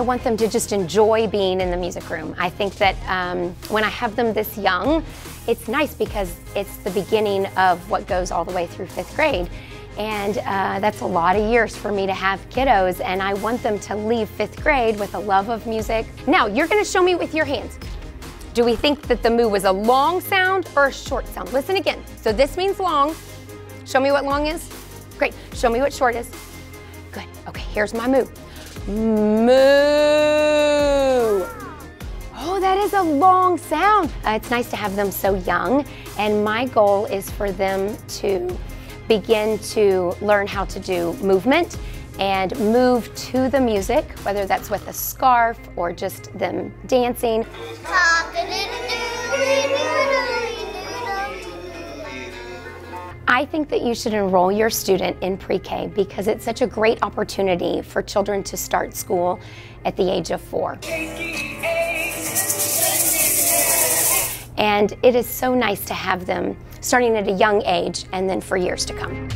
I want them to just enjoy being in the music room. I think that um, when I have them this young, it's nice because it's the beginning of what goes all the way through fifth grade. And uh, that's a lot of years for me to have kiddos, and I want them to leave fifth grade with a love of music. Now, you're gonna show me with your hands. Do we think that the moo was a long sound or a short sound? Listen again. So this means long. Show me what long is. Great. Show me what short is. Good. Okay, here's my moo. Moo. Oh, that is a long sound. Uh, it's nice to have them so young, and my goal is for them to begin to learn how to do movement and move to the music, whether that's with a scarf or just them dancing. I think that you should enroll your student in pre-K because it's such a great opportunity for children to start school at the age of four. And it is so nice to have them starting at a young age and then for years to come.